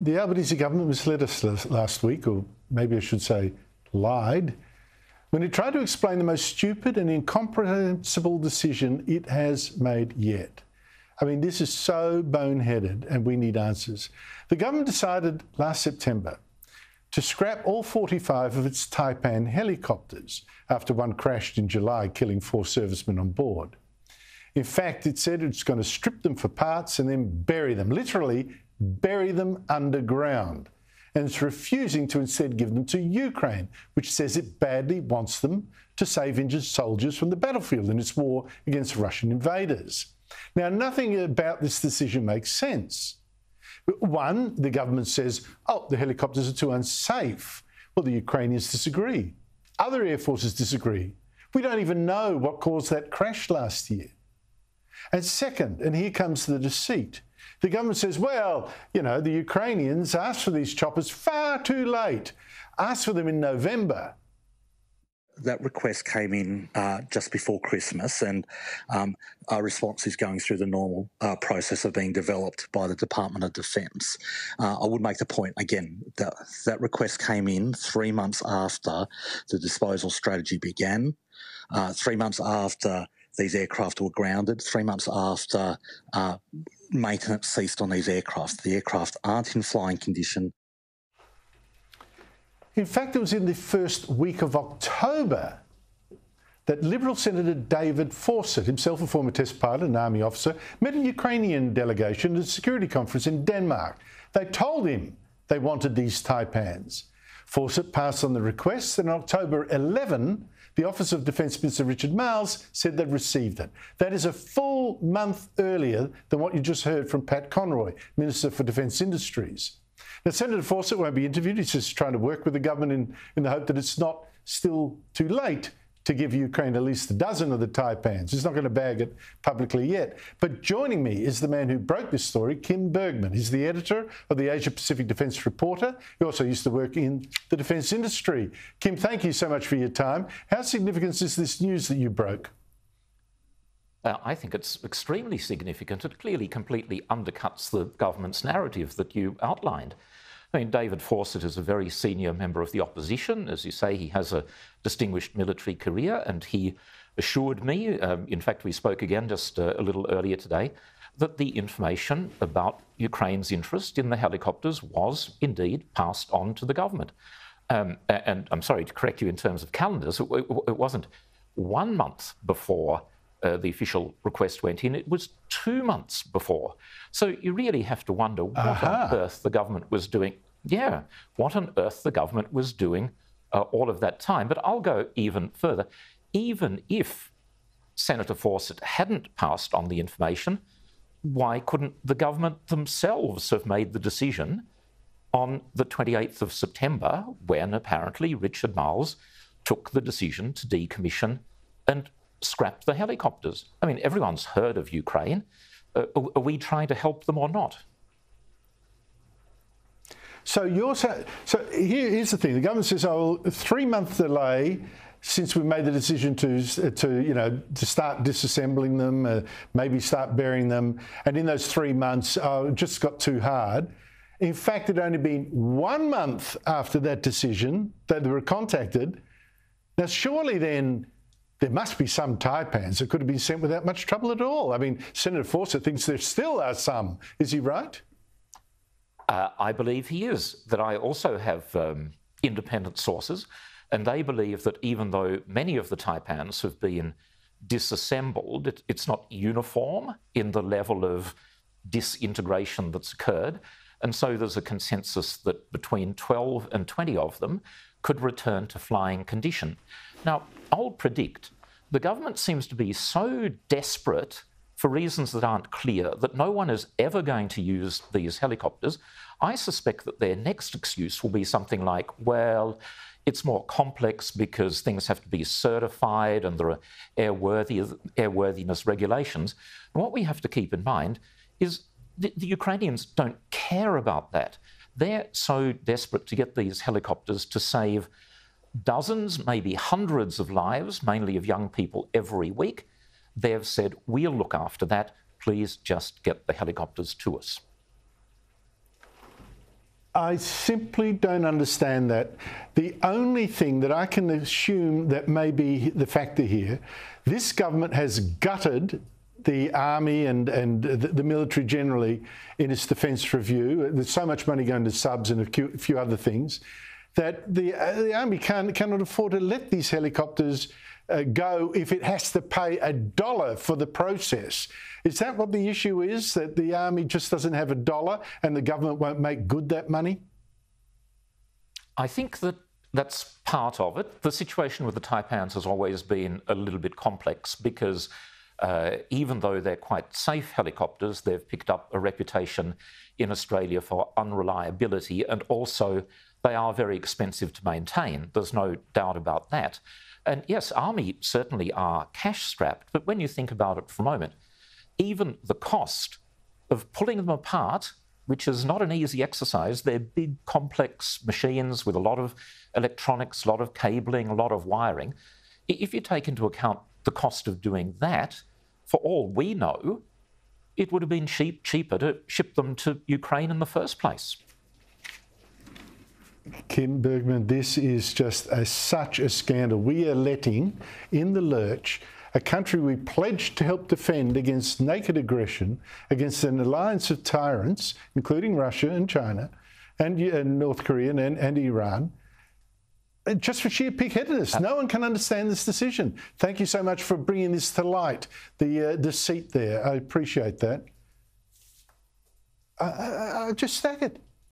The Albanese government misled us last week, or maybe I should say lied, when it tried to explain the most stupid and incomprehensible decision it has made yet. I mean, this is so boneheaded, and we need answers. The government decided last September to scrap all 45 of its Taipan helicopters after one crashed in July, killing four servicemen on board. In fact, it said it's going to strip them for parts and then bury them, literally bury them underground. And it's refusing to instead give them to Ukraine, which says it badly wants them to save injured soldiers from the battlefield in its war against Russian invaders. Now, nothing about this decision makes sense. One, the government says, oh, the helicopters are too unsafe. Well, the Ukrainians disagree. Other air forces disagree. We don't even know what caused that crash last year. And second, and here comes the deceit, the government says, well, you know, the Ukrainians asked for these choppers far too late, asked for them in November that request came in uh, just before Christmas, and um, our response is going through the normal uh, process of being developed by the Department of Defence. Uh, I would make the point again that that request came in three months after the disposal strategy began, uh, three months after these aircraft were grounded, three months after uh, maintenance ceased on these aircraft. The aircraft aren't in flying condition. In fact, it was in the first week of October that Liberal Senator David Fawcett, himself a former test pilot and army officer, met a Ukrainian delegation at a security conference in Denmark. They told him they wanted these Taipans. Fawcett passed on the request, and on October 11, the Office of Defence Minister Richard Marles said they'd received it. That is a full month earlier than what you just heard from Pat Conroy, Minister for Defence Industries. Now, Senator Fawcett won't be interviewed. He's just trying to work with the government in, in the hope that it's not still too late to give Ukraine at least a dozen of the Taipans. He's not going to bag it publicly yet. But joining me is the man who broke this story, Kym Bergmann. He's the editor of the Asia Pacific Defence Reporter. He also used to work in the defence industry. Kym, thank you so much for your time. How significant is this news that you broke? Uh, I think it's extremely significant. It clearly completely undercuts the government's narrative that you outlined. I mean, David Fawcett is a very senior member of the opposition. As you say, he has a distinguished military career, and he assured me, um, in fact, we spoke again just uh, a little earlier today, that the information about Ukraine's interest in the helicopters was indeed passed on to the government. Um, and I'm sorry to correct you in terms of calendars, it, it wasn't one month before uh, the official request went in, it was two months before. So you really have to wonder what uh-huh. on earth the government was doing. Yeah, what on earth the government was doing uh, all of that time. But I'll go even further. Even if Senator Fawcett hadn't passed on the information, why couldn't the government themselves have made the decision on the 28th of September when apparently Richard Marles took the decision to decommission and scrap the helicopters. I mean, everyone's heard of Ukraine. Uh, are we trying to help them or not? So you're so, so here's the thing: the government says, "Oh, three month delay." Since we made the decision to, to you know, to start disassembling them, uh, maybe start burying them, and in those three months, oh, it just got too hard. In fact, it only been one month after that decision that they were contacted. Now, surely then there must be some Taipans that could have been sent without much trouble at all. I mean, Senator Fawcett thinks there still are some. Is he right? Uh, I believe he is. That I also have um, independent sources, and they believe that even though many of the Taipans have been disassembled, it, it's not uniform in the level of disintegration that's occurred. And so there's a consensus that between 12 and 20 of them could return to flying condition. Now, I'll predict the government seems to be so desperate for reasons that aren't clear that no one is ever going to use these helicopters. I suspect that their next excuse will be something like, well, it's more complex because things have to be certified and there are airworthy, airworthiness regulations. And what we have to keep in mind is the, the Ukrainians don't care about that. They're so desperate to get these helicopters to save dozens, maybe hundreds of lives, mainly of young people, every week. They've said, we'll look after that. Please just get the helicopters to us. I simply don't understand that. The only thing that I can assume that may be the factor here, this government has gutted the army and, and the, military generally in its defence review. There's so much money going to subs and a few, a few other things that the, uh, the army can, cannot afford to let these helicopters uh, go if it has to pay a dollar for the process. Is that what the issue is? That the army just doesn't have a dollar and the government won't make good that money? I think that that's part of it. The situation with the Taipans has always been a little bit complex because uh, even though they're quite safe helicopters, they've picked up a reputation in Australia for unreliability and also they are very expensive to maintain. There's no doubt about that. And yes, Army certainly are cash strapped, but when you think about it for a moment, even the cost of pulling them apart, which is not an easy exercise, they're big, complex machines with a lot of electronics, a lot of cabling, a lot of wiring. If you take into account the cost of doing that, for all we know, it would have been cheap, cheaper to ship them to Ukraine in the first place. Kym Bergmann, this is just a, such a scandal. We are letting in the lurch a country we pledged to help defend against naked aggression, against an alliance of tyrants, including Russia and China, and, and North Korea and, and Iran uh, just for sheer pig-headedness. No one can understand this decision. Thank you so much for bringing this to light, the uh, deceit there. I appreciate that. I, I, I just staggered.